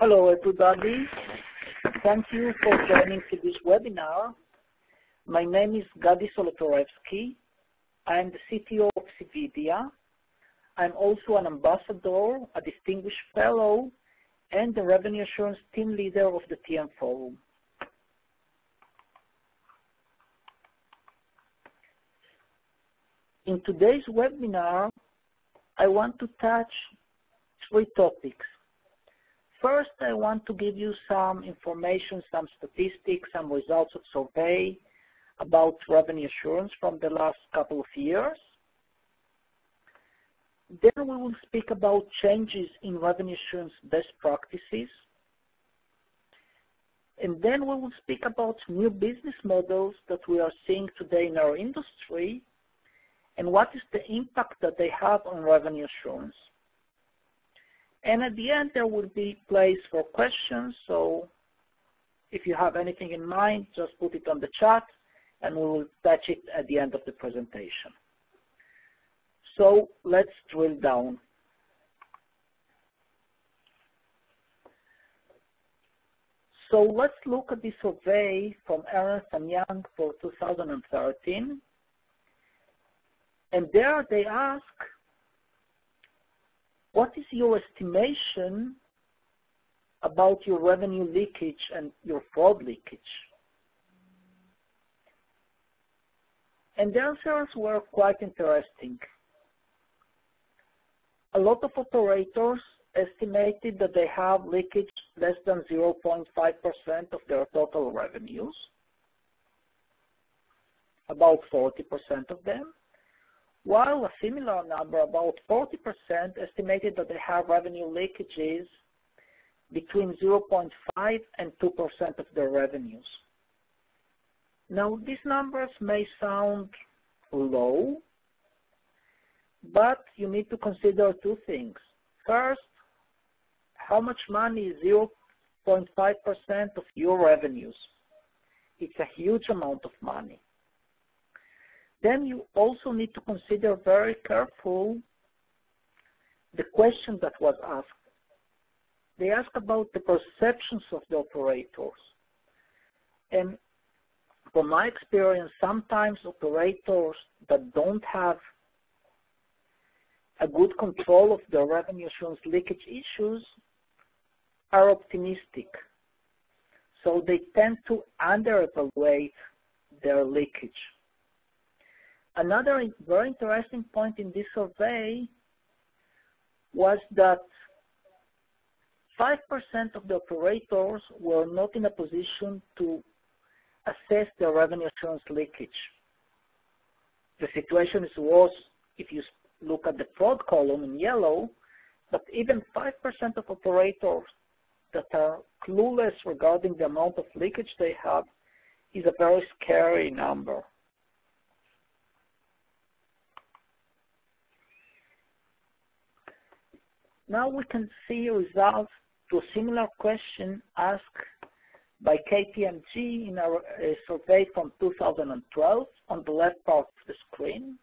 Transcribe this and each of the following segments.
Hello, everybody. Thank you for joining to this webinar. My name is Gadi Solotorevsky. I am the CTO of cVidya. I'm also an ambassador, a distinguished fellow, and the revenue assurance team leader of the TM Forum. In today's webinar, I want to touch three topics. First, I want to give you some information, some statistics, some results of survey about revenue assurance from the last couple of years. Then we will speak about changes in revenue assurance best practices. And then we will speak about new business models that we are seeing today in our industry and what is the impact that they have on revenue assurance. And at the end, there will be place for questions. So if you have anything in mind, just put it on the chat and we will touch it at the end of the presentation. So let's drill down. So let's look at the survey from Ernst & Young for 2013. And there they ask, what is your estimation about your revenue leakage and your fraud leakage? And the answers were quite interesting. A lot of operators estimated that they have leakage less than 0.5% of their total revenues, about 40% of them while a similar number, about 40%, estimated that they have revenue leakages between 0.5 and 2% of their revenues. Now, these numbers may sound low, but you need to consider two things. First, how much money is 0.5% of your revenues? It's a huge amount of money. Then you also need to consider very careful the question that was asked. They asked about the perceptions of the operators. And from my experience, sometimes operators that don't have a good control of their revenue assurance leakage issues are optimistic. So they tend to underevaluate their leakage. Another very interesting point in this survey was that 5% of the operators were not in a position to assess their revenue assurance leakage. The situation is worse if you look at the fraud column in yellow, but even 5% of operators that are clueless regarding the amount of leakage they have is a very scary number. Now we can see results to a similar question asked by KPMG in our uh, survey from 2012 on the left part of the screen.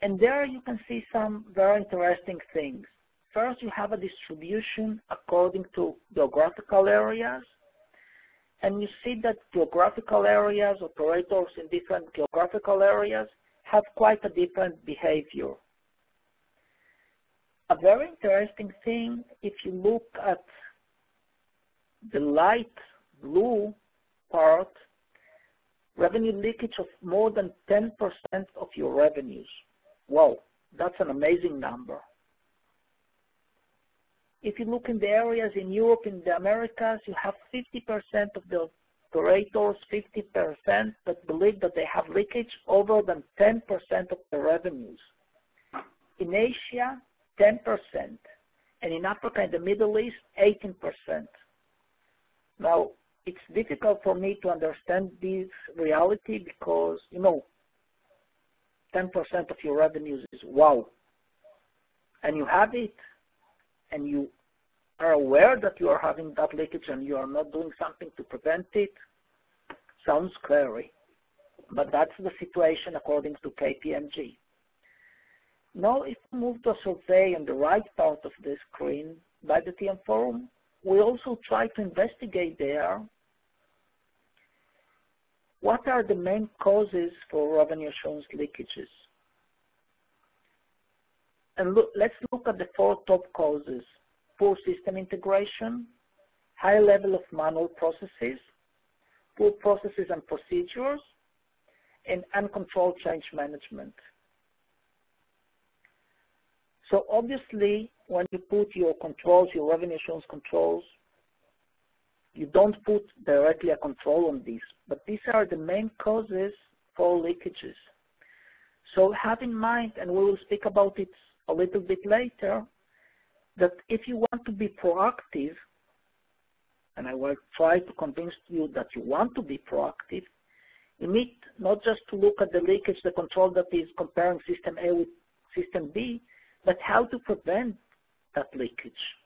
And there you can see some very interesting things. First, you have a distribution according to geographical areas. And you see that geographical areas, operators in different geographical areas, have quite a different behavior. A very interesting thing, if you look at the light blue part, revenue leakage of more than 10% of your revenues. Wow, that's an amazing number. If you look in the areas in Europe, in the Americas, you have 50% of the operators, 50% that believe that they have leakage over than 10% of the revenues. In Asia, 10%, and in Africa and the Middle East, 18%. Now, it's difficult for me to understand this reality because, you know, 10% of your revenues is wow. And you have it, and you are aware that you are having that leakage and you are not doing something to prevent it, sounds scary. But that's the situation according to KPMG. Now if we move to a survey on the right part of the screen by the TM Forum, we also try to investigate there what are the main causes for revenue assurance leakages. And look, let's look at the four top causes. Poor system integration, high level of manual processes, poor processes and procedures, and uncontrolled change management. So obviously, when you put your controls, your revenue assurance controls, you don't put directly a control on these, but these are the main causes for leakages. So have in mind, and we will speak about it a little bit later, that if you want to be proactive, and I will try to convince you that you want to be proactive, you need not just to look at the leakage, the control that is comparing system A with system B, but how to prevent that leakage.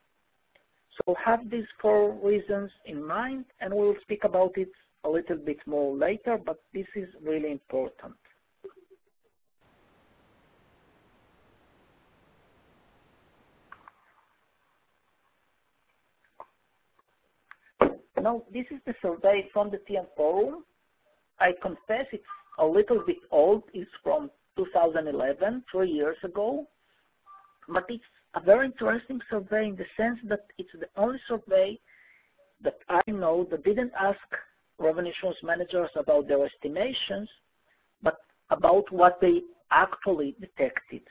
So have these four reasons in mind, and we'll speak about it a little bit more later, but this is really important. Now, this is the survey from the TM Forum. I confess it's a little bit old. It's from 2011, three years ago. But it's a very interesting survey in the sense that it's the only survey that I know that didn't ask revenue assurance managers about their estimations, but about what they actually detected.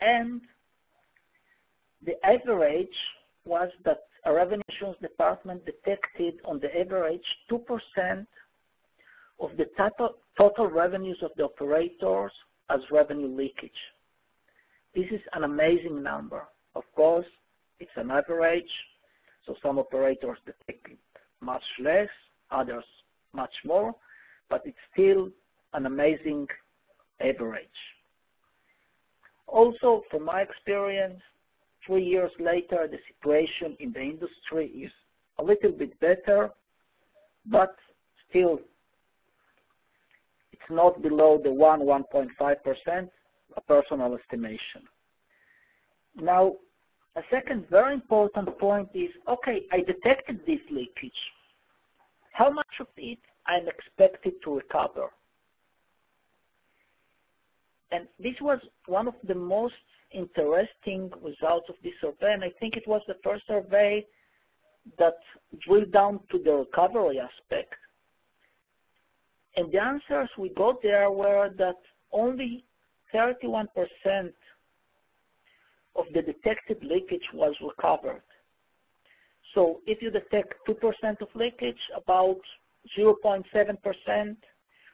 And the average was that a revenue assurance department detected on the average 2% of the total, total revenues of the operators as revenue leakage. This is an amazing number. Of course, it's an average, so some operators detect it much less, others much more, but it's still an amazing average. Also, from my experience, three years later, the situation in the industry is a little bit better, but still it's not below the 1, 1.5%, a personal estimation. Now, a second very important point is, okay, I detected this leakage. How much of it I'm expected to recover? And this was one of the most interesting results of this survey, and I think it was the first survey that drilled down to the recovery aspect. And the answers we got there were that only 31% of the detected leakage was recovered. So if you detect 2% of leakage, about 0.7%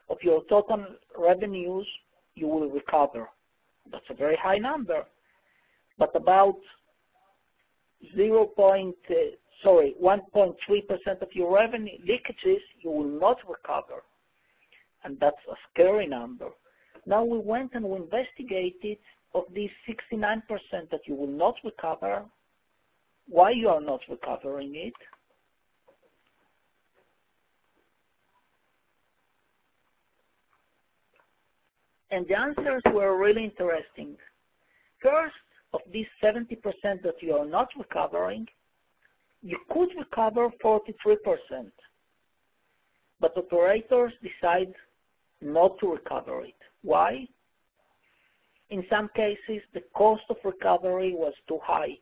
of your total revenues you will recover. That's a very high number. But about 0. uh, sorry, 1.3% of your revenue leakages you will not recover and that's a scary number. Now we went and we investigated of these 69% that you will not recover, why you are not recovering it, and the answers were really interesting. First, of these 70% that you are not recovering, you could recover 43%, but operators decide not to recover it. Why? In some cases, the cost of recovery was too high.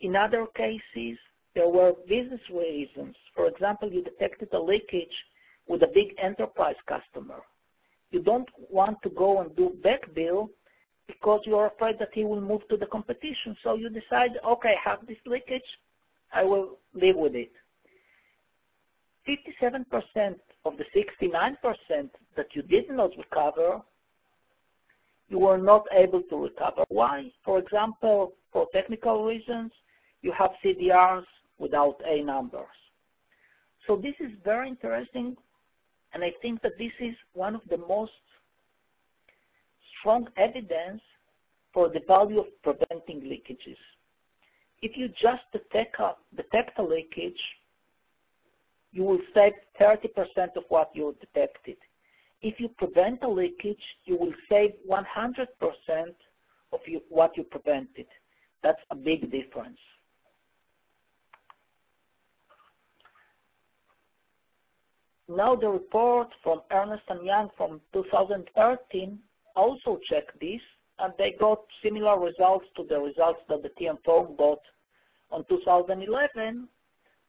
In other cases, there were business reasons. For example, you detected a leakage with a big enterprise customer. You don't want to go and do back bill because you're afraid that he will move to the competition. So you decide, okay, I have this leakage, I will live with it. 57% of the 69% that you did not recover, you were not able to recover. Why? For example, for technical reasons, you have CDRs without A numbers. So this is very interesting, and I think that this is one of the most strong evidence for the value of preventing leakages. If you just detect a, detect a leakage, you will save 30% of what you detected. if you prevent a leakage, you will save 100% of you, what you prevented. That's a big difference. Now the report from Ernst & Young from 2013 also checked this, and they got similar results to the results that the TM got on 2011.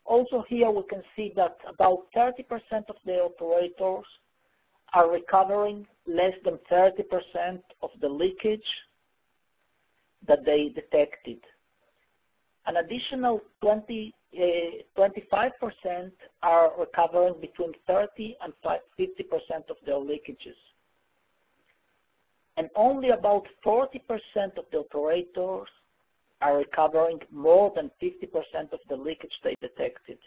Also here we can see that about 30% of the operators are recovering less than 30% of the leakage that they detected. An additional 20, uh, 25% are recovering between 30 and 50% of their leakages. And only about 40% of the operators are recovering more than 50% of the leakage they detected.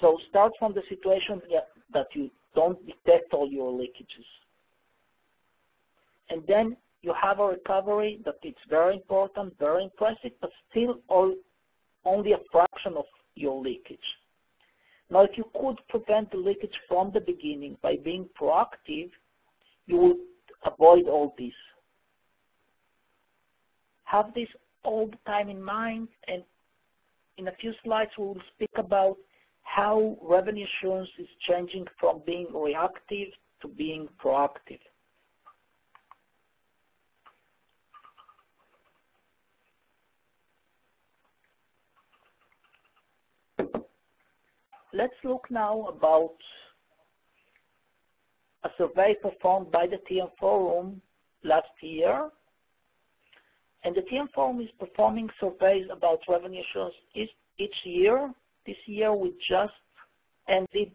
So start from the situation that you don't detect all your leakages. And then you have a recovery that it's very important, very impressive, but still all, only a fraction of your leakage. Now, if you could prevent the leakage from the beginning by being proactive, you would avoid all this. Have this all the time in mind, and in a few slides we will speak about how revenue assurance is changing from being reactive to being proactive. Let's look now about a survey performed by the TM Forum last year. And the TM Forum is performing surveys about revenue assurance each, each year. This year we just ended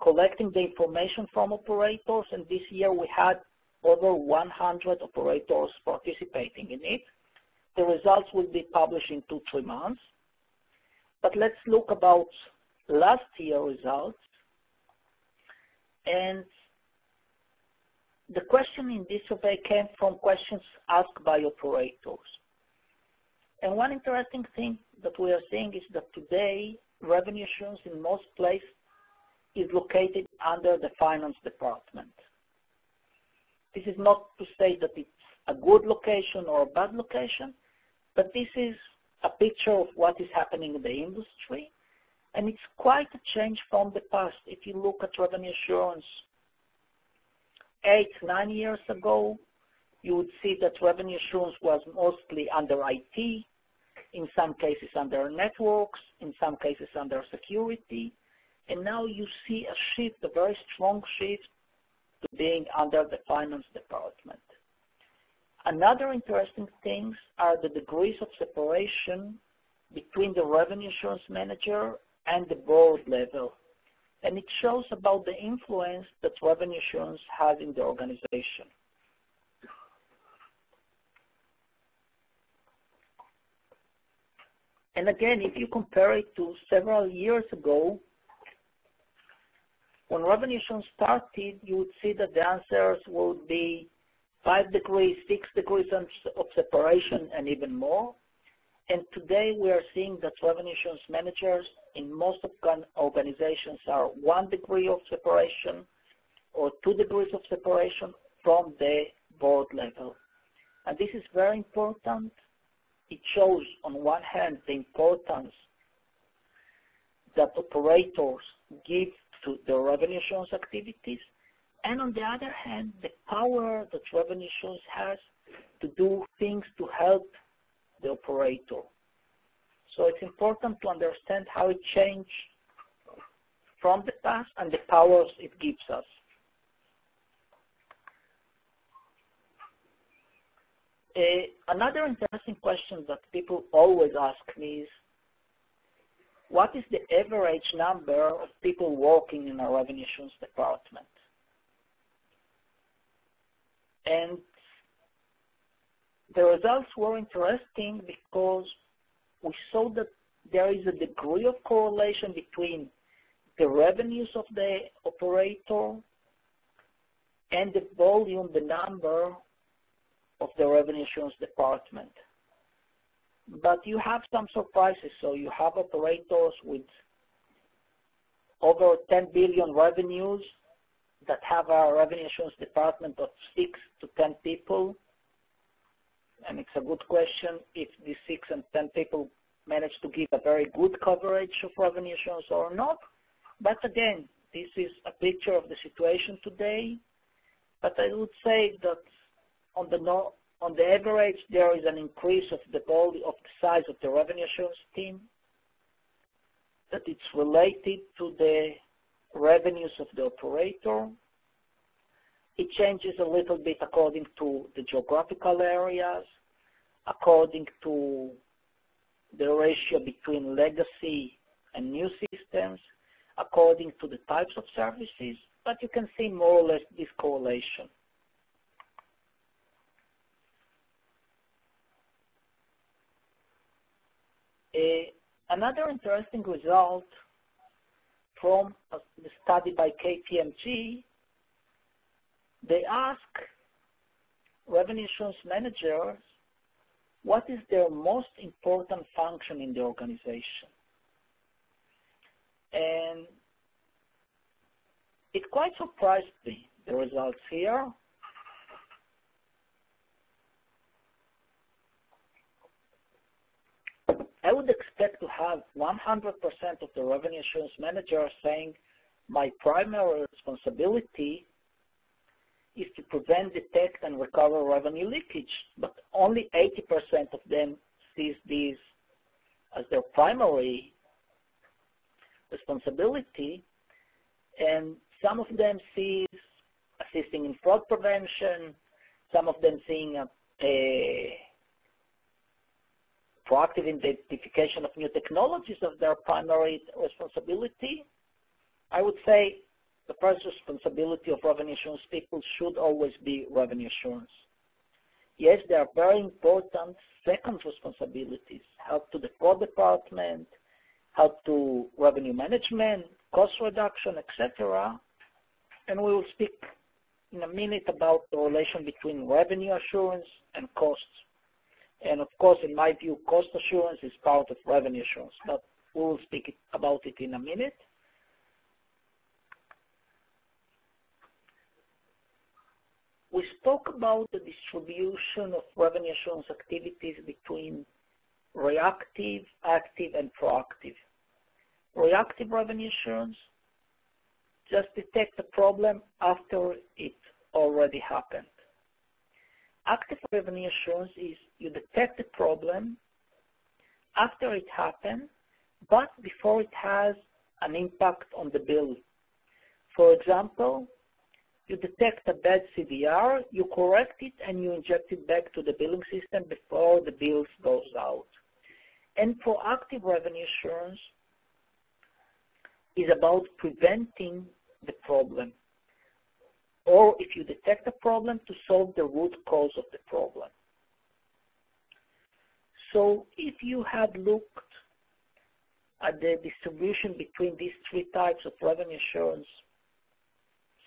collecting the information from operators, and this year we had over 100 operators participating in it. The results will be published in two, three months. But let's look about last year results. And the question in this survey came from questions asked by operators. And one interesting thing that we are seeing is that today revenue assurance in most places is located under the finance department. This is not to say that it's a good location or a bad location, but this is a picture of what is happening in the industry. And it's quite a change from the past. If you look at revenue assurance eight, nine years ago, you would see that revenue assurance was mostly under IT, in some cases under networks, in some cases under security. And now you see a shift, a very strong shift to being under the finance department. Another interesting things are the degrees of separation between the revenue assurance manager and the board level. And it shows about the influence that revenue assurance has in the organization. And again, if you compare it to several years ago, when revenue assurance started, you would see that the answers would be 5 degrees, 6 degrees of separation, and even more. And today we are seeing that revenue assurance managers in most of organizations are 1 degree of separation or 2 degrees of separation from the board level. And this is very important. It shows on one hand the importance that operators give to the revenue assurance activities and on the other hand, the power that revenue assurance has to do things to help the operator. So it's important to understand how it changed from the past and the powers it gives us. Uh, another interesting question that people always ask me is, what is the average number of people working in a revenue assurance department? And the results were interesting because we saw that there is a degree of correlation between the revenues of the operator and the volume, the number of the revenue assurance department. But you have some surprises. So you have operators with over 10 billion revenues that have a revenue assurance department of 6 to 10 people. And it's a good question if these 6 and 10 people manage to give a very good coverage of revenue assurance or not. But again, this is a picture of the situation today. But I would say that on the no, on the average, there is an increase of the of the size of the revenue assurance team. That it's related to the revenues of the operator. It changes a little bit according to the geographical areas, according to the ratio between legacy and new systems, according to the types of services, but you can see more or less this correlation. Uh, another interesting result from the study by KPMG, they ask revenue assurance managers what is their most important function in the organization. And it quite surprised me, the results here. I would expect to have 100% of the revenue assurance managers saying, my primary responsibility is to prevent, detect, and recover revenue leakage, but only 80% of them sees these as their primary responsibility, and some of them see assisting in fraud prevention, some of them seeing a, a proactive identification of new technologies as their primary responsibility. I would say the first responsibility of revenue assurance people should always be revenue assurance. Yes, there are very important second responsibilities, help to the fraud department, help to revenue management, cost reduction, etc. And we will speak in a minute about the relation between revenue assurance and costs. And of course, in my view, cost assurance is part of revenue assurance, but we will speak about it in a minute. We spoke about the distribution of revenue assurance activities between reactive, active, and proactive. Reactive revenue assurance just detect the problem after it already happened. Active revenue assurance is you detect the problem after it happened, but before it has an impact on the bill. For example, you detect a bad CDR, you correct it, and you inject it back to the billing system before the bills goes out. And proactive revenue assurance is about preventing the problem. Or if you detect a problem, to solve the root cause of the problem. So if you had looked at the distribution between these three types of revenue assurance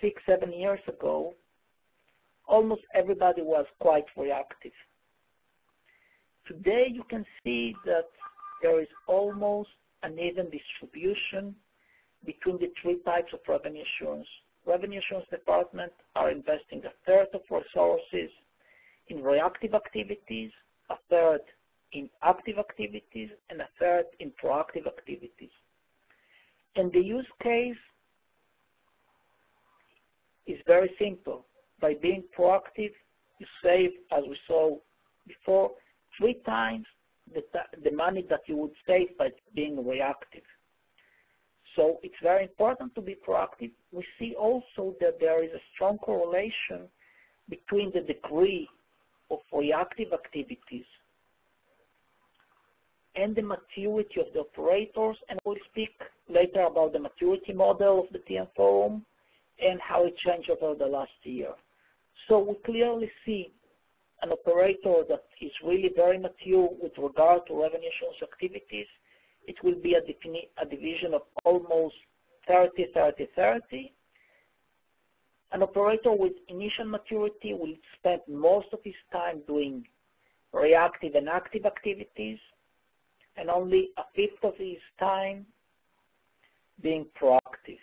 six, seven years ago, almost everybody was quite reactive. Today you can see that there is almost an even distribution between the three types of revenue assurance. Revenue assurance department are investing a third of resources in reactive activities, a third in active activities, and a third in proactive activities. And the use case is very simple. By being proactive, you save, as we saw before, three times the, the money that you would save by being reactive. So it's very important to be proactive. We see also that there is a strong correlation between the degree of reactive activities and the maturity of the operators, and we'll speak later about the maturity model of the TM Forum and how it changed over the last year. So we clearly see an operator that is really very mature with regard to revenue assurance activities. It will be a, a division of almost 30, 30, 30. An operator with initial maturity will spend most of his time doing reactive and active activities, and only a fifth of his time being proactive.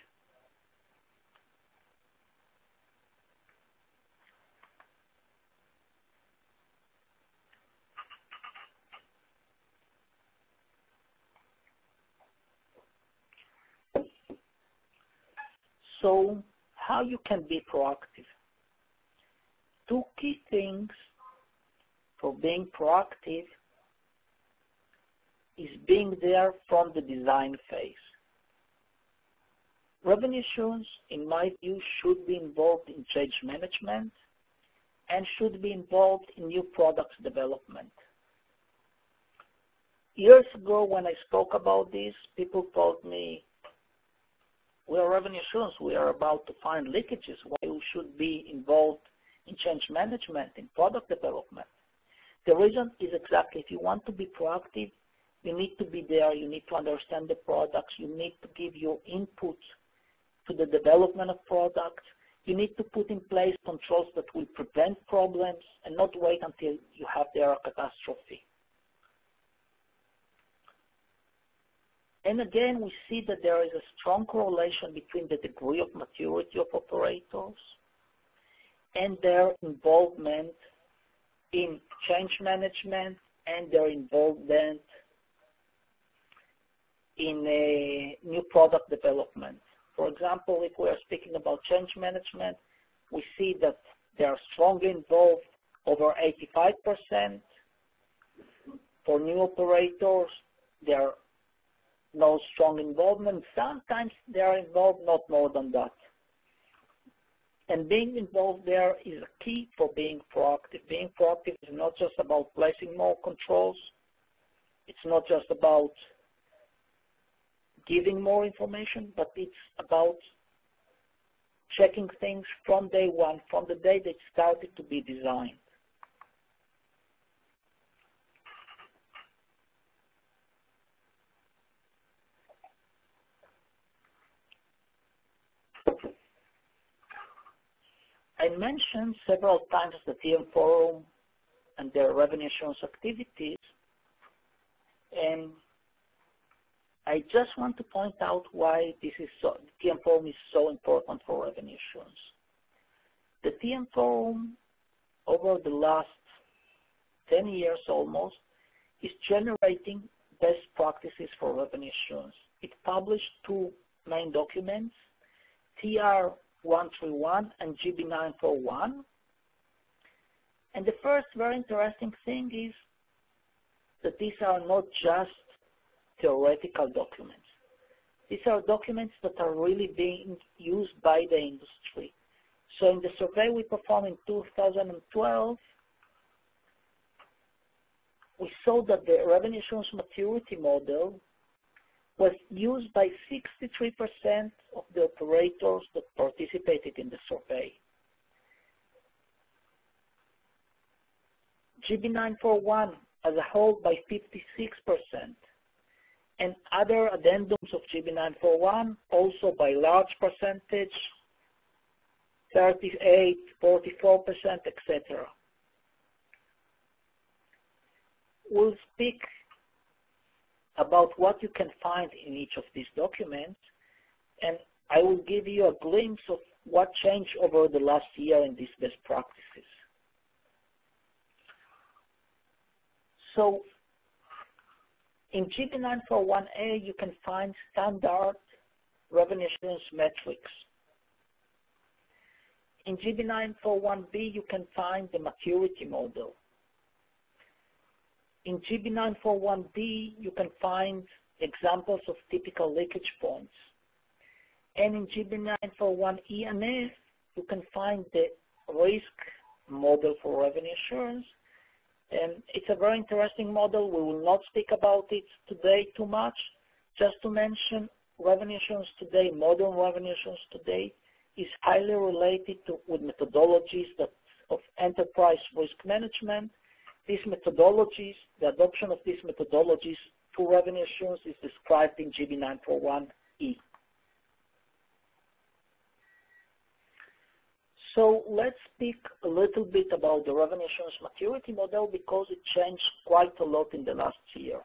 So how you can be proactive? Two key things for being proactive is being there from the design phase. Revenue assurance, in my view, should be involved in change management and should be involved in new products development. Years ago when I spoke about this, people told me, we are revenue assurance, we are about to find leakages, why we should be involved in change management, in product development. The reason is exactly if you want to be proactive, you need to be there, you need to understand the products, you need to give your input to the development of products, you need to put in place controls that will prevent problems and not wait until you have there a catastrophe. And again, we see that there is a strong correlation between the degree of maturity of operators and their involvement in change management and their involvement in a new product development. For example, if we are speaking about change management, we see that they are strongly involved over 85%. For new operators, they are no strong involvement. Sometimes they are involved not more than that. And being involved there is a key for being proactive. Being proactive is not just about placing more controls. It's not just about giving more information, but it's about checking things from day one, from the day they started to be designed. I mentioned several times the TM Forum and their revenue assurance activities, and I just want to point out why this is so, the TM Forum is so important for revenue assurance. The TM Forum, over the last 10 years almost, is generating best practices for revenue assurance. It published two main documents, TR 131 and GB941. And the first very interesting thing is that these are not just theoretical documents. These are documents that are really being used by the industry. So in the survey we performed in 2012, we saw that the revenue assurance maturity model was used by 63% of the operators that participated in the survey. GB941 as a whole by 56%, and other addendums of GB941 also by large percentage, 38, 44%, etc. We'll speak about what you can find in each of these documents, and I will give you a glimpse of what changed over the last year in these best practices. So in GB941A, you can find standard revenue assurance metrics. In GB941B, you can find the maturity model. In GB941D, you can find examples of typical leakage points. And in GB941E and F, you can find the risk model for revenue assurance. And it's a very interesting model. We will not speak about it today too much. Just to mention, revenue assurance today, modern revenue assurance today, is highly related to, with methodologies that, of enterprise risk management these methodologies, the adoption of these methodologies to revenue assurance is described in GB 941E. So let's speak a little bit about the revenue assurance maturity model because it changed quite a lot in the last year.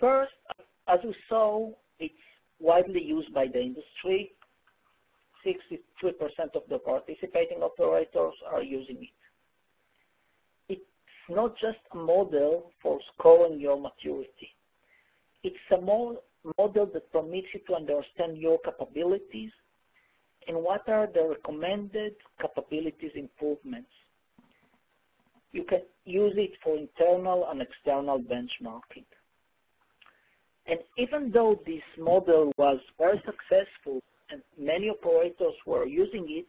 First, as we saw, it's widely used by the industry. 63% of the participating operators are using it. It's not just a model for scoring your maturity. It's a model that permits you to understand your capabilities and what are the recommended capabilities improvements. You can use it for internal and external benchmarking. And even though this model was very successful and many operators were using it,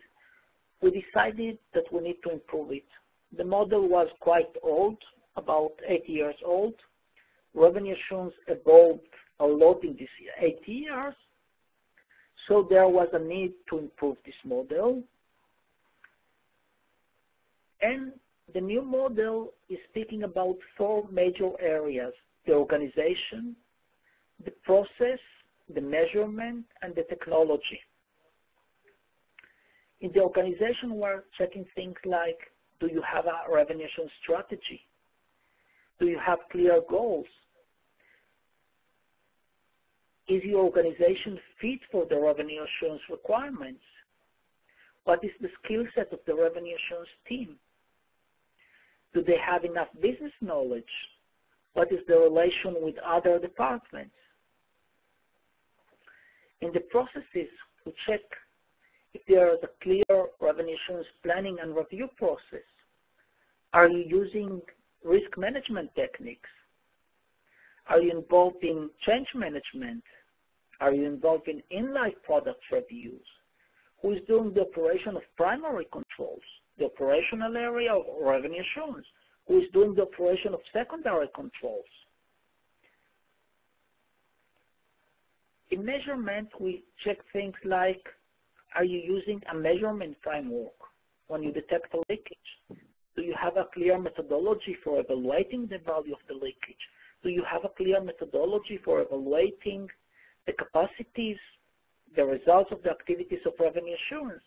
we decided that we need to improve it. The model was quite old, about eight years old. Revenue assurance evolved a lot in these eight years, so there was a need to improve this model. And the new model is speaking about four major areas, the organization, the process, the measurement, and the technology. In the organization, we're checking things like, do you have a revenue assurance strategy? Do you have clear goals? Is your organization fit for the revenue assurance requirements? What is the skill set of the revenue assurance team? Do they have enough business knowledge? What is the relation with other departments? In the processes, we check if there is a clear revenue planning and review process. Are you using risk management techniques? Are you involved in change management? Are you involved in in-life product reviews? Who is doing the operation of primary controls, the operational area of revenue assurance? Who is doing the operation of secondary controls? In measurement, we check things like, are you using a measurement framework when you detect a leakage? Do you have a clear methodology for evaluating the value of the leakage? Do you have a clear methodology for evaluating the capacities, the results of the activities of revenue assurance?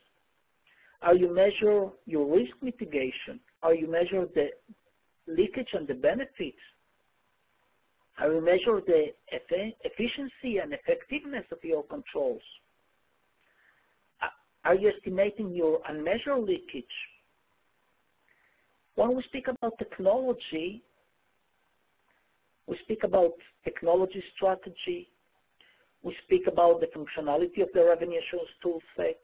Are you measure your risk mitigation? Are you measure the leakage and the benefits? Are you measure the efficiency and effectiveness of your controls? Are you estimating your unmeasured leakage? When we speak about technology, we speak about technology strategy, we speak about the functionality of the revenue assurance toolset,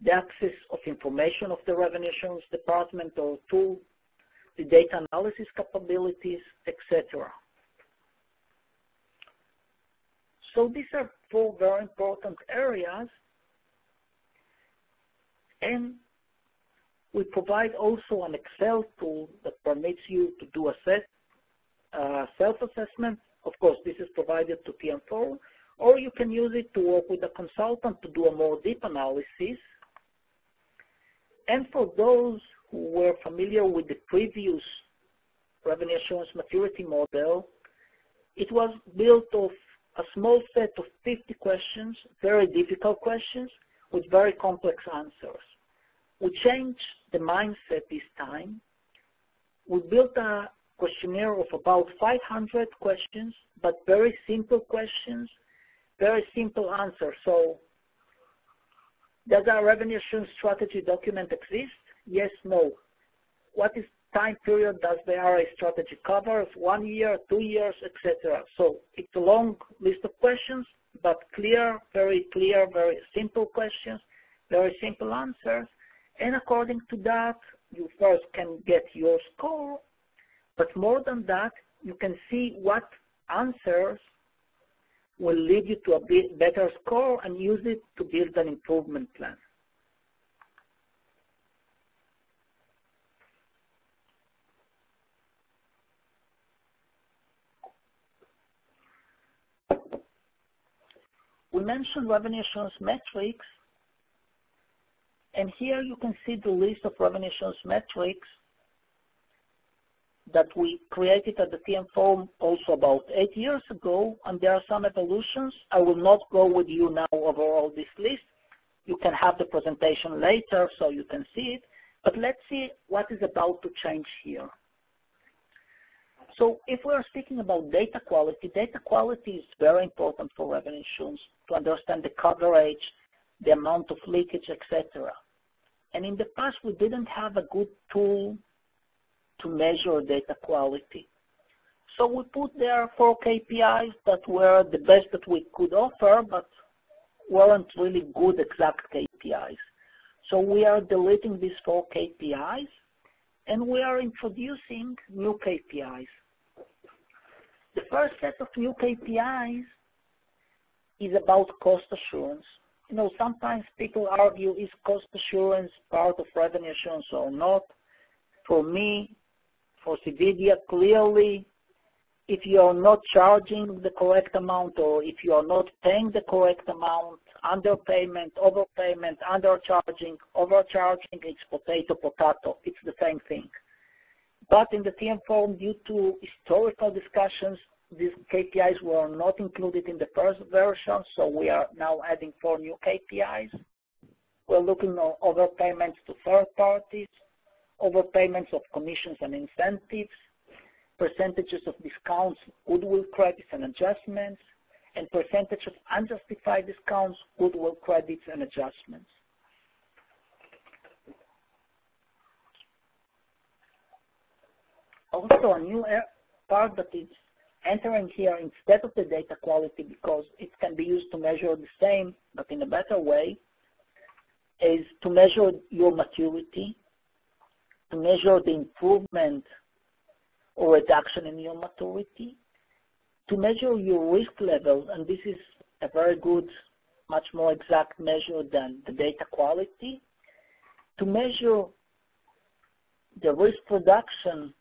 the access of information of the revenue assurance department or tool, the data analysis capabilities, etc. So these are four very important areas and we provide also an Excel tool that permits you to do a uh, self-assessment. Of course, this is provided to TM Forum, or you can use it to work with a consultant to do a more deep analysis. And for those who were familiar with the previous revenue assurance maturity model, it was built of a small set of 50 questions, very difficult questions, with very complex answers. We changed the mindset this time. We built a questionnaire of about 500 questions, but very simple questions, very simple answers. So does our revenue assurance strategy document exist? Yes, no. What is time period does the RA strategy cover? One year, two years, etc. So it's a long list of questions, but clear, very clear, very simple questions, very simple answers. And according to that, you first can get your score, but more than that, you can see what answers will lead you to a better score and use it to build an improvement plan. We mentioned revenue assurance metrics and here you can see the list of revenue assurance metrics that we created at the TM Forum also about eight years ago, and there are some evolutions. I will not go with you now over all this list. You can have the presentation later so you can see it, but let's see what is about to change here. So if we're speaking about data quality, data quality is very important for revenue assurance to understand the coverage, the amount of leakage, etc. And in the past, we didn't have a good tool to measure data quality. So we put there four KPIs that were the best that we could offer, but weren't really good exact KPIs. So we are deleting these four KPIs, and we are introducing new KPIs. The first set of new KPIs is about cost assurance. You know, sometimes people argue, is cost assurance part of revenue assurance or not? For me, for cVidya, clearly, if you are not charging the correct amount or if you are not paying the correct amount, underpayment, overpayment, undercharging, overcharging, it's potato, potato. It's the same thing. But in the TM Forum, due to historical discussions, these KPIs were not included in the first version, so we are now adding four new KPIs. We're looking at overpayments to third parties, overpayments of commissions and incentives, percentages of discounts, goodwill credits and adjustments, and percentage of unjustified discounts, goodwill credits and adjustments. Also, a new part that is entering here instead of the data quality because it can be used to measure the same but in a better way is to measure your maturity, to measure the improvement or reduction in your maturity, to measure your risk level, and this is a very good, much more exact measure than the data quality, to measure the risk reduction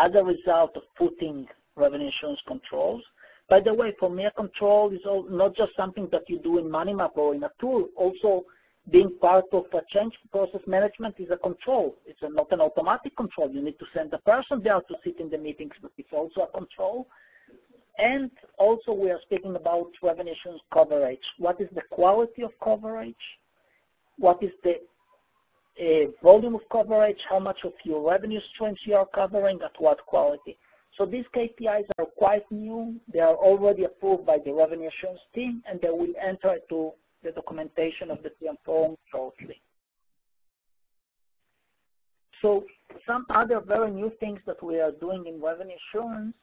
as a result of putting revenue assurance controls. By the way, for me, a control is not just something that you do in MoneyMap or in a tool. Also, being part of a change process management is a control. It's a, not an automatic control. You need to send a person there to sit in the meetings, but it's also a control. And also we are speaking about revenue assurance coverage. What is the quality of coverage? What is the volume of coverage? How much of your revenue streams you are covering? At what quality? So these KPIs are quite new. They are already approved by the revenue assurance team, and they will enter to the documentation of the TM Forum shortly. So some other very new things that we are doing in revenue assurance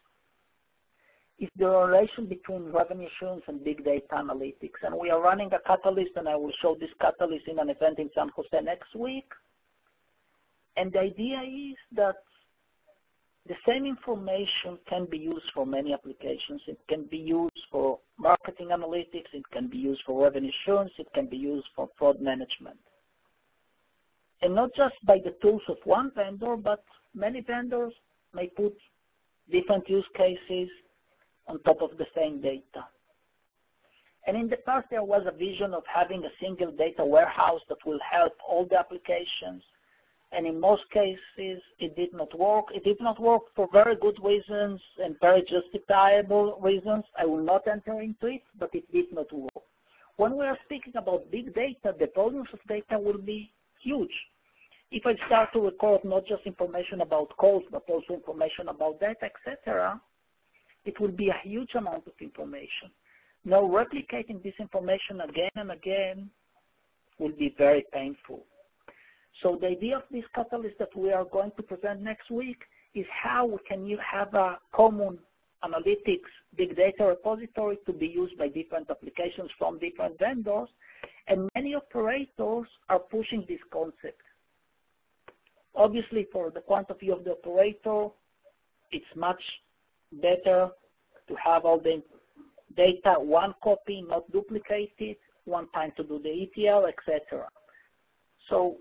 is the relation between revenue assurance and big data analytics. And we are running a catalyst, and I will show this catalyst in an event in San Jose next week. And the idea is that the same information can be used for many applications. It can be used for marketing analytics. It can be used for revenue assurance. It can be used for fraud management. And not just by the tools of one vendor, but many vendors may put different use cases on top of the same data. And in the past, there was a vision of having a single data warehouse that will help all the applications and in most cases it did not work. It did not work for very good reasons and very justifiable reasons. I will not enter into it, but it did not work. When we are speaking about big data, the volumes of data will be huge. If I start to record not just information about calls, but also information about data, etc., it will be a huge amount of information. Now, replicating this information again and again will be very painful. So the idea of this catalyst that we are going to present next week is how we can you have a common analytics big data repository to be used by different applications from different vendors. And many operators are pushing this concept. Obviously, for the view of the operator, it's much better to have all the data one copy, not duplicated, one time to do the ETL, etc. So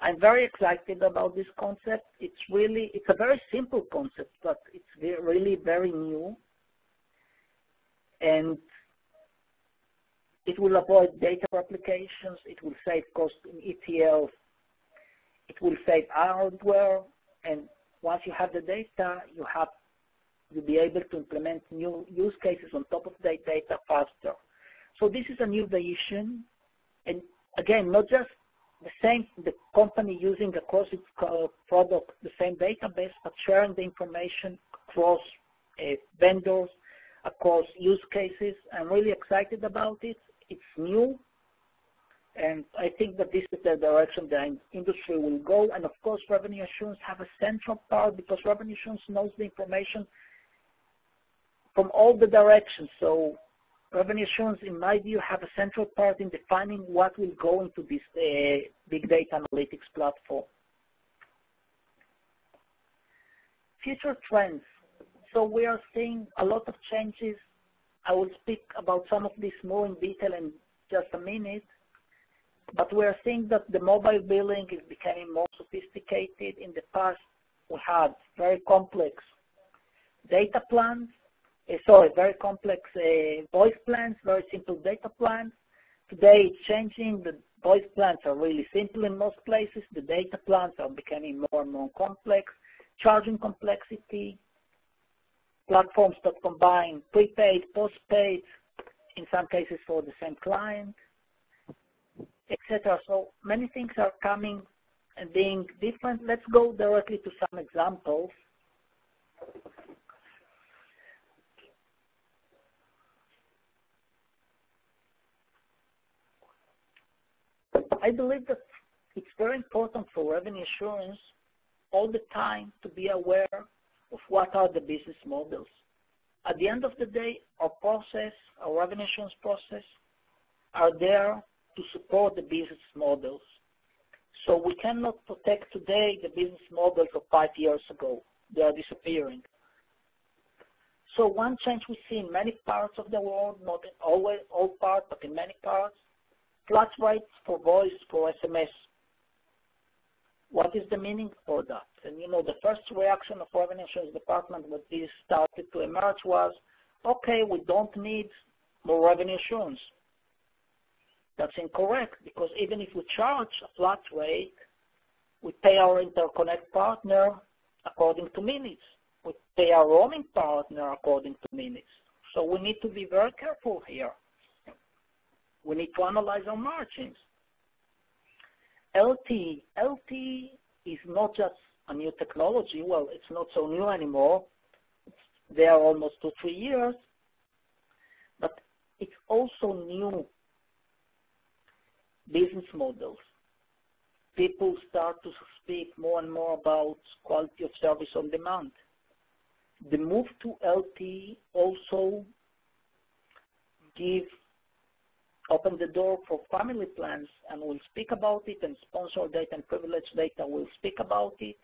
I'm very excited about this concept. It's really, it's a very simple concept, but it's really very new. And it will avoid data replications. It will save cost in ETL. It will save hardware. And once you have the data, you have you'll be able to implement new use cases on top of that data faster. So this is a new vision. And again, not just the same, the company using across its product, the same database, but sharing the information across uh, vendors, across use cases. I'm really excited about it. It's new, and I think that this is the direction the industry will go. And of course, revenue assurance have a central part because revenue assurance knows the information from all the directions. So revenue assurance, in my view, have a central part in defining what will go into this uh, big data analytics platform. Future trends. So we are seeing a lot of changes. I will speak about some of this more in detail in just a minute. But we are seeing that the mobile billing is becoming more sophisticated. In the past, we had very complex data plans uh, sorry, very complex uh, voice plans, very simple data plans. Today it's changing. The voice plans are really simple in most places. The data plans are becoming more and more complex. Charging complexity, platforms that combine prepaid, postpaid, in some cases for the same client, etc. So many things are coming and being different. Let's go directly to some examples. I believe that it's very important for revenue assurance all the time to be aware of what are the business models. At the end of the day, our process, our revenue assurance process, are there to support the business models. So we cannot protect today the business models of five years ago. They are disappearing. So one change we see in many parts of the world, not in always all parts, but in many parts, flat rates for voice for SMS. What is the meaning for that? And you know, the first reaction of revenue assurance department when this started to emerge was, okay, we don't need more revenue assurance. That's incorrect because even if we charge a flat rate, we pay our interconnect partner according to minutes. We pay our roaming partner according to minutes. So we need to be very careful here. We need to analyze our margins. LTE. LTE is not just a new technology. Well, it's not so new anymore. It's there almost two, three years. But it's also new business models. People start to speak more and more about quality of service on demand. The move to LTE also gives open the door for family plans, and we'll speak about it, and sponsor data and privilege data will speak about it.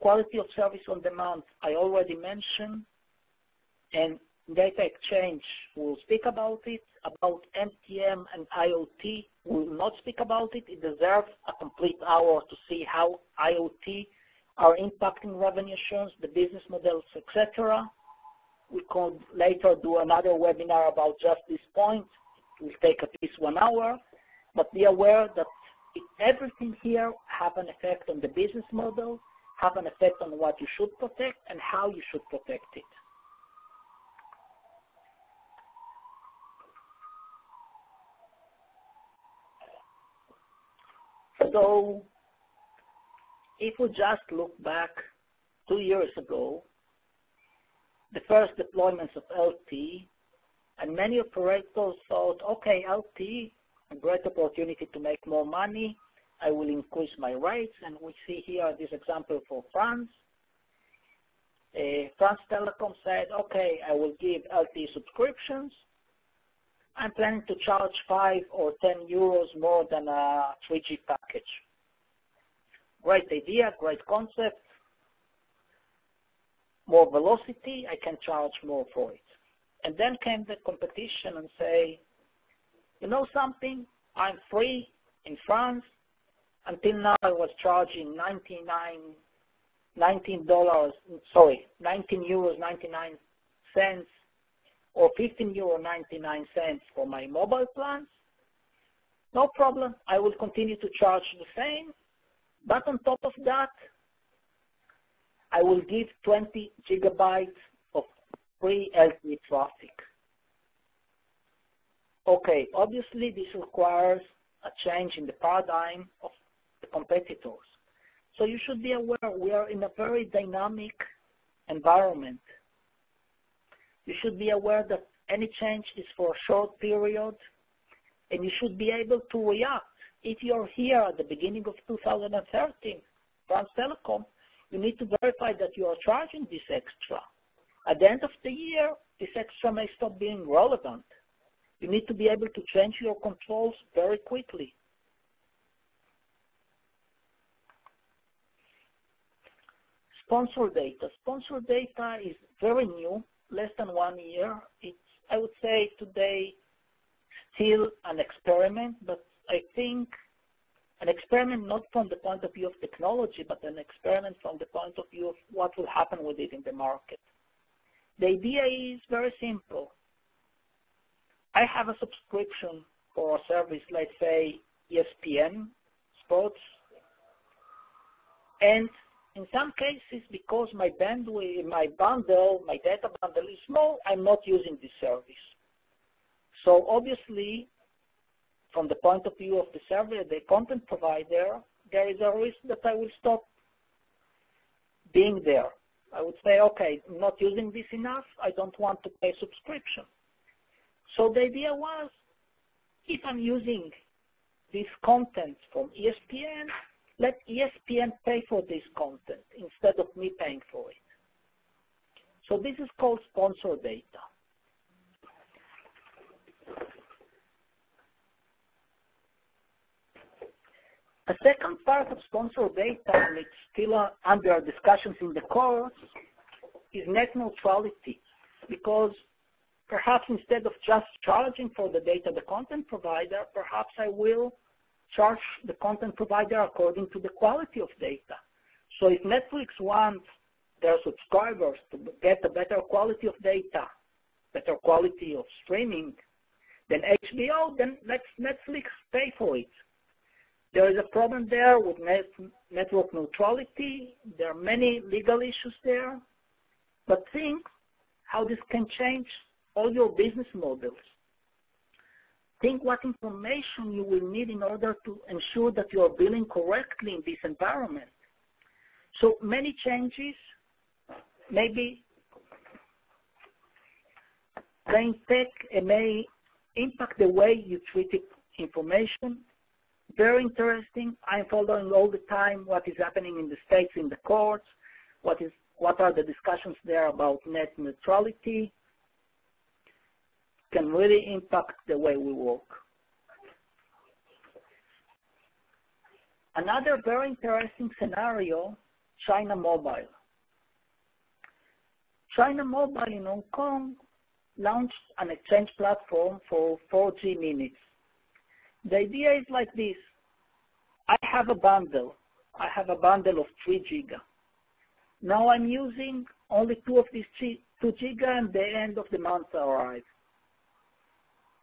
Quality of service on demand, I already mentioned, and data exchange, we'll speak about it. About M2M and IoT, we'll not speak about it. It deserves a complete hour to see how IoT are impacting revenue assurance, the business models, etc. We could later do another webinar about just this point It will take at least one hour, but be aware that everything here have an effect on the business model, have an effect on what you should protect and how you should protect it. So if we just look back two years ago, the first deployments of LT and many operators thought, okay, LT, a great opportunity to make more money. I will increase my rates. And we see here this example for France. Uh, France Telecom said, okay, I will give LT subscriptions. I'm planning to charge 5 or 10 euros more than a 3G package. Great idea, great concept. More velocity, I can charge more for it. And then came the competition and say, you know something, I'm free in France. Until now I was charging 99, 19 dollars, sorry, 19 euros 99 cents or 15 euro 99 cents for my mobile plans. No problem, I will continue to charge the same, but on top of that, I will give 20 gigabytes of free LTE traffic. Okay, obviously this requires a change in the paradigm of the competitors. So you should be aware we are in a very dynamic environment. You should be aware that any change is for a short period and you should be able to react. If you're here at the beginning of 2013, France Telecom, you need to verify that you are charging this extra. At the end of the year, this extra may stop being relevant. You need to be able to change your controls very quickly. Sponsor data. Sponsor data is very new, less than one year. It's, I would say today, still an experiment, but I think an experiment not from the point of view of technology, but an experiment from the point of view of what will happen with it in the market. The idea is very simple. I have a subscription for a service, let's say ESPN Sports, and in some cases, because my bandwidth, my bundle, my data bundle is small, I'm not using this service. So obviously, from the point of view of the server, the content provider, there is a risk that I will stop being there. I would say, okay, I'm not using this enough. I don't want to pay subscription. So the idea was, if I'm using this content from ESPN, let ESPN pay for this content instead of me paying for it. So this is called sponsor data. A second part of sponsor data, and it's still uh, under discussions in the course, is net neutrality. Because perhaps instead of just charging for the data the content provider, perhaps I will charge the content provider according to the quality of data. So if Netflix wants their subscribers to get a better quality of data, better quality of streaming than HBO, then let Netflix pay for it. There is a problem there with net, network neutrality. There are many legal issues there. But think how this can change all your business models. Think what information you will need in order to ensure that you are billing correctly in this environment. So many changes, maybe plain tech may impact the way you treat information. Very interesting. I'm following all the time what is happening in the States in the courts, what is what are the discussions there about net neutrality, can really impact the way we work. Another very interesting scenario, China Mobile. China Mobile in Hong Kong launched an exchange platform for 4G minutes. The idea is like this. I have a bundle. I have a bundle of 3 giga. Now I'm using only two of these 2 giga and the end of the month arrives.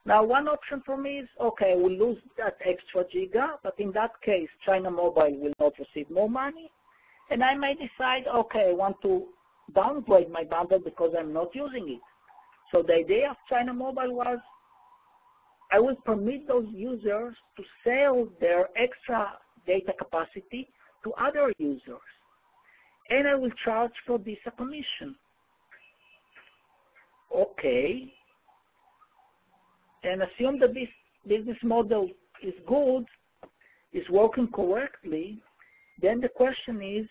Now, one option for me is, okay, we'll lose that extra giga, but in that case, China Mobile will not receive more money. And I may decide, okay, I want to downgrade my bundle because I'm not using it. So the idea of China Mobile was, I will permit those users to sell their extra data capacity to other users. And I will charge for this a commission. Okay, and assume that this business model is good, is working correctly, then the question is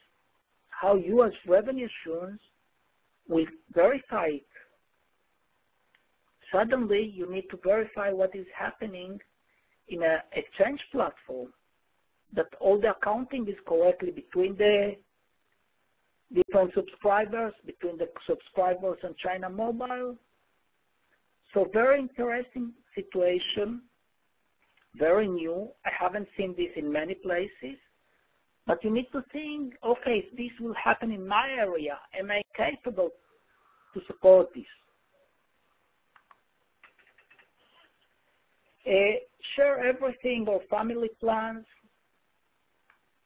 how you as revenue assurance will verify it. Suddenly, you need to verify what is happening in an exchange platform, that all the accounting is correctly between the different subscribers, between the subscribers and China Mobile. So very interesting situation, very new. I haven't seen this in many places. But you need to think, okay, if this will happen in my area, am I capable to support this? Uh, share everything or family plans.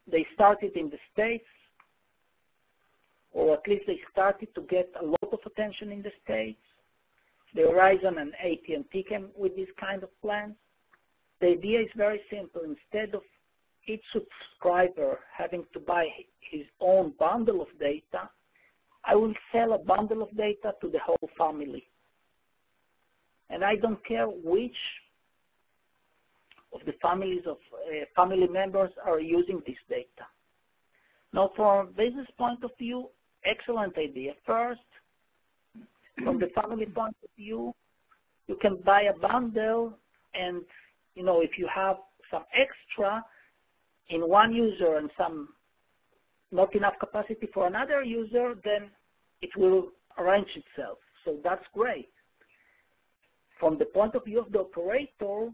They started in the States, or at least they started to get a lot of attention in the States the Verizon and AT&T came with this kind of plans. The idea is very simple. Instead of each subscriber having to buy his own bundle of data, I will sell a bundle of data to the whole family. And I don't care which of the families of uh, family members are using this data. Now, from a business point of view, excellent idea. First, from the family point of view, you can buy a bundle and, you know, if you have some extra in one user and some not enough capacity for another user, then it will arrange itself. So that's great. From the point of view of the operator,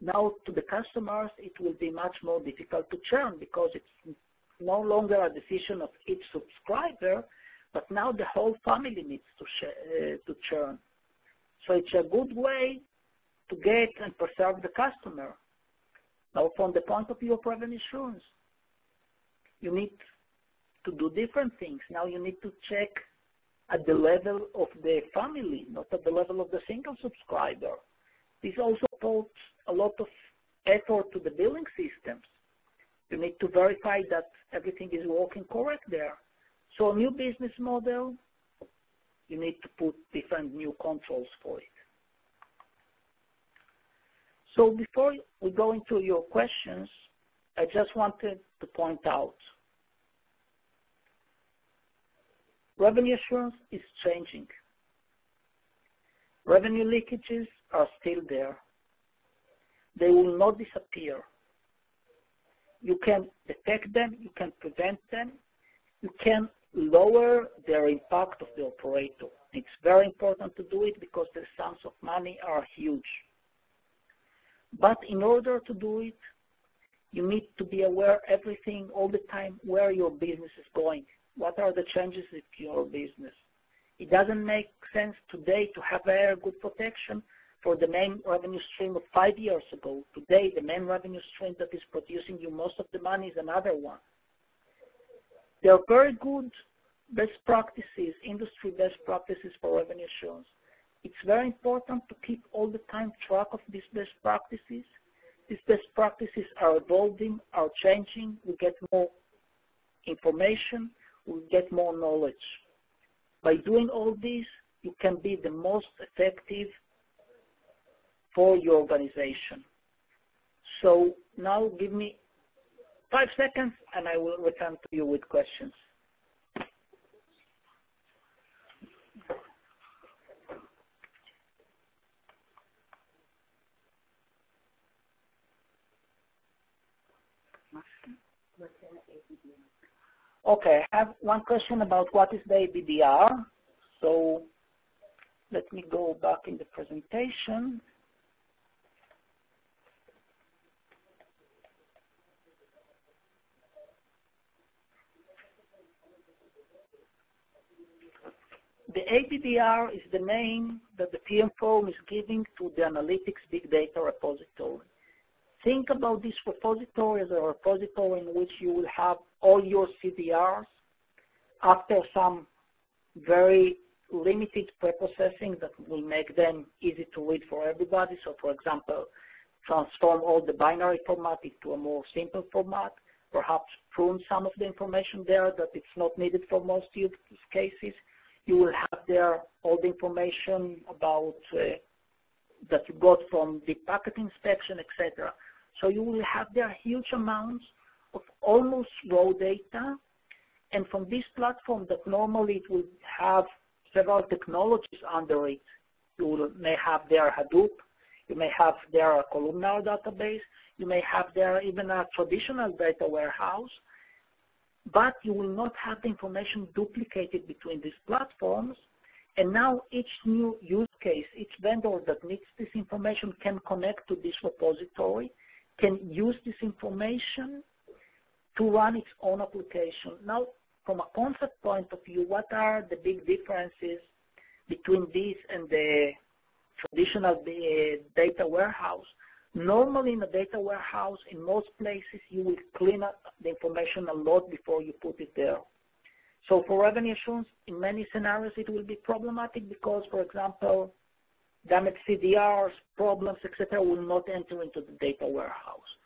now to the customers, it will be much more difficult to churn because it's no longer a decision of each subscriber, but now the whole family needs to, uh, to churn. So it's a good way to get and preserve the customer. Now from the point of view of revenue assurance, you need to do different things. Now you need to check at the level of the family, not at the level of the single subscriber. This also puts a lot of effort to the billing systems. You need to verify that everything is working correct there. So a new business model, you need to put different new controls for it. So before we go into your questions, I just wanted to point out revenue assurance is changing. Revenue leakages are still there. They will not disappear. You can detect them, you can prevent them, you can lower their impact of the operator. It's very important to do it because the sums of money are huge. But in order to do it, you need to be aware everything all the time where your business is going. What are the changes in your business? It doesn't make sense today to have very good protection for the main revenue stream of five years ago. Today, the main revenue stream that is producing you most of the money is another one. There are very good best practices, industry best practices for revenue assurance. It's very important to keep all the time track of these best practices. These best practices are evolving, are changing. We get more information, we get more knowledge. By doing all this, you can be the most effective for your organization. So now give me five seconds and I will return to you with questions. Okay, I have one question about what is the ABDR. So let me go back in the presentation. The ABDR is the name that the TM Forum is giving to the Analytics Big Data Repository. Think about this repository as a repository in which you will have all your CDRs after some very limited preprocessing that will make them easy to read for everybody. So for example, transform all the binary format into a more simple format, perhaps prune some of the information there that it's not needed for most use cases. You will have there all the information about uh, that you got from the packet inspection, etc. So you will have there huge amounts of almost raw data. And from this platform that normally it will have several technologies under it, you may have there Hadoop, you may have there a columnar database, you may have there even a traditional data warehouse, but you will not have the information duplicated between these platforms. And now each new use case, each vendor that needs this information can connect to this repository can use this information to run its own application. Now, from a concept point of view, what are the big differences between this and the traditional uh, data warehouse? Normally in a data warehouse, in most places, you will clean up the information a lot before you put it there. So for revenue assurance, in many scenarios, it will be problematic because, for example, damaged CDRs, problems, etc., will not enter into the data warehouse.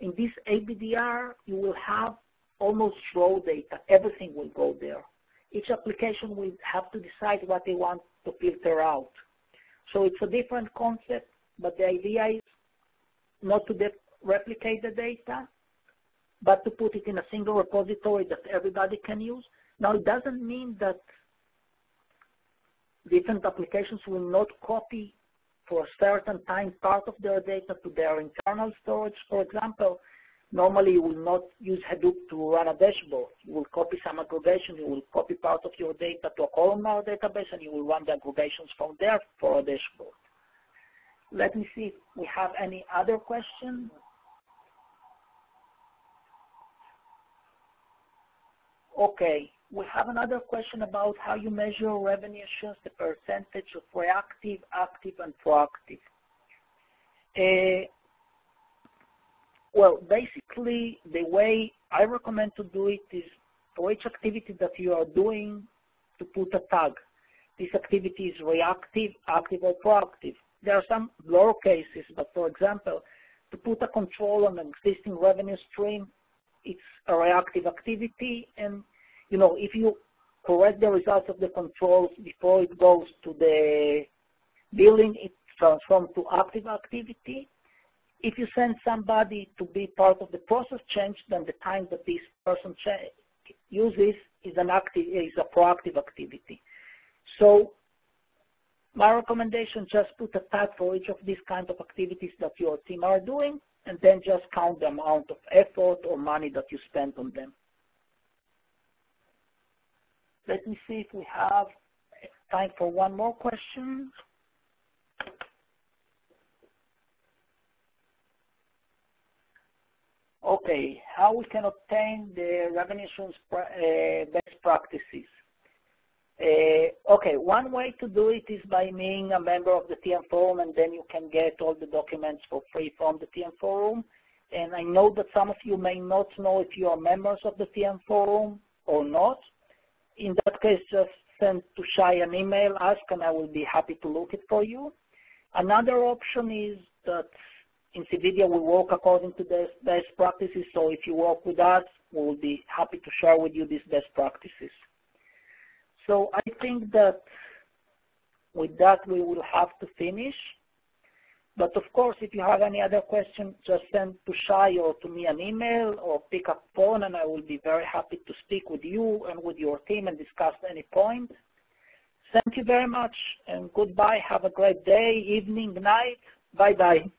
In this ABDR, you will have almost raw data. Everything will go there. Each application will have to decide what they want to filter out. So it's a different concept, but the idea is not to replicate the data, but to put it in a single repository that everybody can use. Now, it doesn't mean that different applications will not copy for a certain time part of their data to their internal storage. For example, normally you will not use Hadoop to run a dashboard. You will copy some aggregation, you will copy part of your data to a columnar database, and you will run the aggregations from there for a dashboard. Let me see if we have any other questions. Okay, we have another question about how you measure revenue assurance, the percentage of reactive, active, and proactive. Uh, well, basically, the way I recommend to do it is for each activity that you are doing to put a tag. This activity is reactive, active, or proactive. There are some lower cases, but for example, to put a control on an existing revenue stream, it's a reactive activity. And, you know, if you correct the results of the controls before it goes to the billing, it transforms to active activity. If you send somebody to be part of the process change, then the time that this person uses is an active is a proactive activity. So my recommendation, just put a tag for each of these kinds of activities that your team are doing, and then just count the amount of effort or money that you spent on them. Let me see if we have time for one more question. Okay, how we can obtain the revenue assurance uh, best practices. Uh, okay, one way to do it is by being a member of the TM Forum and then you can get all the documents for free from the TM Forum. And I know that some of you may not know if you are members of the TM Forum or not. In that case, just send to Shai an email, ask, and I will be happy to look it for you. Another option is that in cVidya we work according to the best practices, so if you work with us, we will be happy to share with you these best practices. So I think that with that we will have to finish. But of course, if you have any other questions, just send to Shai or to me an email or pick up phone and I will be very happy to speak with you and with your team and discuss any point. Thank you very much and goodbye. Have a great day, evening, night. Bye-bye.